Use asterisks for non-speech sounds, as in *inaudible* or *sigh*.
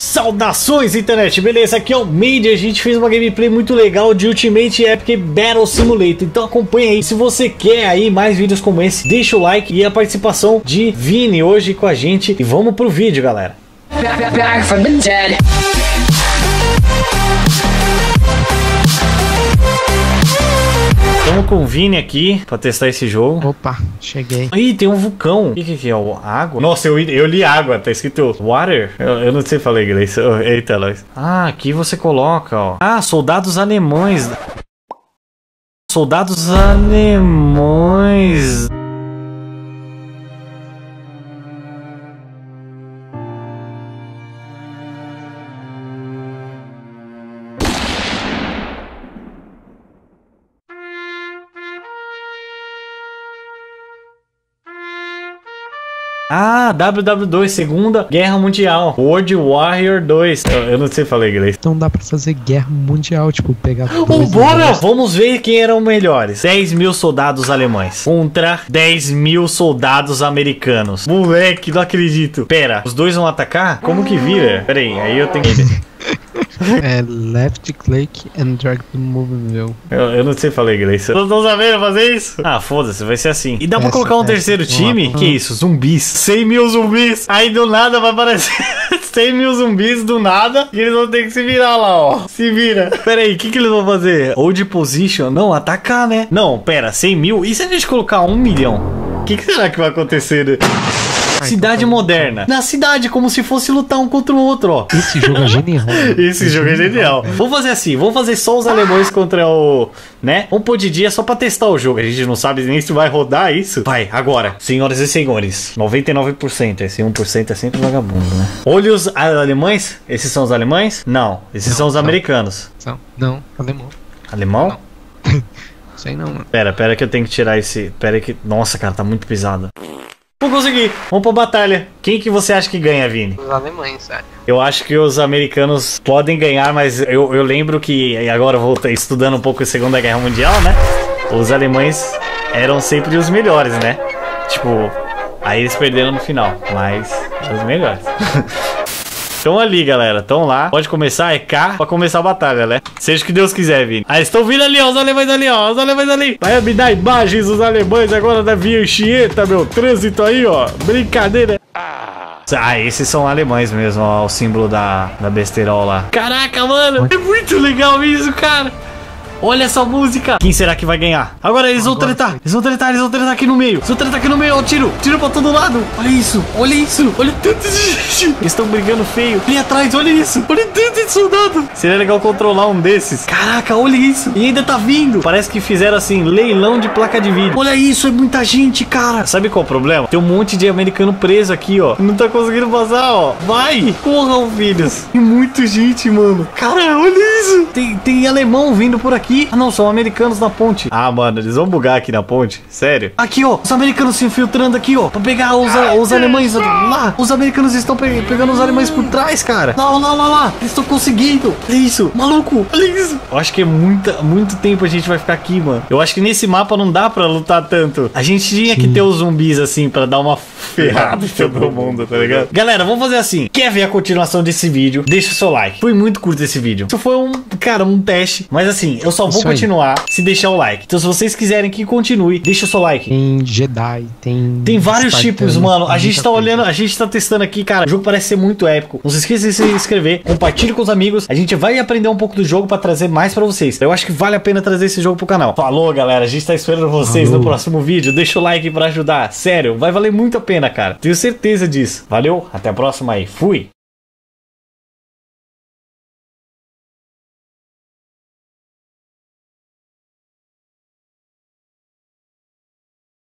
Saudações internet, beleza? Aqui é o Made, a gente fez uma gameplay muito legal de Ultimate Epic Battle Simulator, então acompanha aí. Se você quer aí mais vídeos como esse, deixa o like e a participação de Vini hoje com a gente e vamos pro vídeo, galera. Back, back from com o Vini aqui pra testar esse jogo. Opa, cheguei. Ih, tem um vulcão. O que, que, é? O água? Nossa, eu, eu li água, tá escrito water. Eu, eu não sei falar inglês. *laughs* Eita, nós. Ah, aqui você coloca, ó. Ah, soldados alemães. Soldados alemães. Ah, WW2, Segunda Guerra Mundial. World Warrior 2. Eu, eu não sei falar inglês. Então dá pra fazer guerra mundial, tipo, pegar. Oh, bora! exércitos. Vamos ver quem eram melhores. 10 mil soldados alemães contra 10 mil soldados americanos. Moleque, não acredito. Pera, os dois vão atacar? Como que vira? Pera aí, aí eu tenho que... *laughs* *laughs* É left click and drag to movable. Eu, eu não sei falar inglês. Vocês estão sabendo fazer isso? Ah, foda-se, vai ser assim. E dá pra Essa, colocar um essa. terceiro Vamos lá. time? Que isso? Zumbis. 100 mil zumbis. Aí do nada vai aparecer *laughs* 100 mil zumbis do nada. E eles vão ter que se virar lá, ó. Se vira. *laughs* Pera aí, o que, que eles vão fazer? Hold position? Não, atacar, né? Não, pera, 100 mil? E se a gente colocar um milhão? O que, que será que vai acontecer? Né? Cidade moderna. Na cidade, como se fosse lutar um contra o outro, ó. Esse jogo é genial. *laughs* Esse jogo é genial. Vamos fazer assim, vamos fazer só os alemães contra o. né? Um pôr de dia só pra testar o jogo. A gente não sabe nem se vai rodar isso. Vai, agora. Senhoras e senhores, 99%. Esse 1% é sempre vagabundo, né? Olha os alemães. Esses são os alemães? Não. Esses Não, são os não. americanos. Não, não, alemão. Alemão? Sei *laughs* não, mano. Pera, pera que eu tenho que tirar esse. Pera que. Nossa, cara, tá muito pisado. Vou conseguir. Vamos pra batalha. Quem que você acha que ganha, Vini? Os alemães, sério. Eu acho que os americanos podem ganhar, mas eu, eu lembro que, agora eu vou estudando um pouco a Segunda Guerra Mundial, né? Os alemães eram sempre os melhores, né? Tipo, aí eles perderam no final, mas os melhores. *laughs* Estão ali, galera. Estão lá. Pode começar, é K pra começar a batalha, né? Seja o que Deus quiser, Vini. Ah, estão vindo ali, ó. Os alemães ali, ó. Os alemães ali. Vai me dar imagens dos alemães agora da Via Anchieta, meu. Trânsito aí, ó. Brincadeira. Ah, esses são alemães mesmo, ó, o símbolo da, da besterol lá. Caraca, mano, é muito legal isso, cara. Olha essa música. Quem será que vai ganhar? Agora eles vão Agora tretar. Eles vão tretar, eles vão tretar aqui no meio. Eles vão tretar aqui no meio, ó, tiro. Tiro pra todo lado. Olha isso, olha isso. Olha tanto de gente. Eles estão brigando feio. Ali atrás, olha isso. Olha tanto de soldado. Seria legal controlar um desses. Caraca, olha isso. E ainda tá vindo. Parece que fizeram assim, leilão de placa de vídeo. Olha isso, é muita gente, cara. Sabe qual é o problema? Tem um monte de americano preso aqui, ó. Não tá conseguindo passar, ó. Vai. Corram, filhos. Tem muita gente, mano. Cara, olha isso. Tem, tem alemão vindo por aqui. Ah, não, são americanos na ponte. Ah, mano, eles vão bugar aqui na ponte. Sério. Aqui, ó. Os americanos se infiltrando aqui, ó. Pra pegar os, os alemães lá. Os americanos estão pe- pegando os alemães por trás, cara. Lá, lá, lá, lá. Eles estão conseguindo. Olha isso. Maluco. Olha isso. Eu acho que é muita, muito tempo a gente vai ficar aqui, mano. Eu acho que nesse mapa não dá pra lutar tanto. A gente tinha que ter os zumbis assim pra dar uma ferrada em *laughs* todo mundo, tá ligado? Galera, vamos fazer assim. Quer ver a continuação desse vídeo? Deixa o seu like. Foi muito curto esse vídeo. Isso foi um, cara, um teste. Mas assim, eu só vou Isso aí. continuar se deixar o like. Então se vocês quiserem que continue, deixa o seu like. Tem Jedi, tem. Tem vários Spartano, tipos, mano. A gente tá olhando, a gente tá testando aqui, cara. O jogo parece ser muito épico. Não se esqueça de se inscrever, compartilhe com os amigos. A gente vai aprender um pouco do jogo pra trazer mais pra vocês. Eu acho que vale a pena trazer esse jogo pro canal. Falou, galera. A gente tá esperando vocês Falou. no próximo vídeo. Deixa o like pra ajudar. Sério, vai valer muito a pena, cara. Tenho certeza disso. Valeu, até a próxima aí. Fui.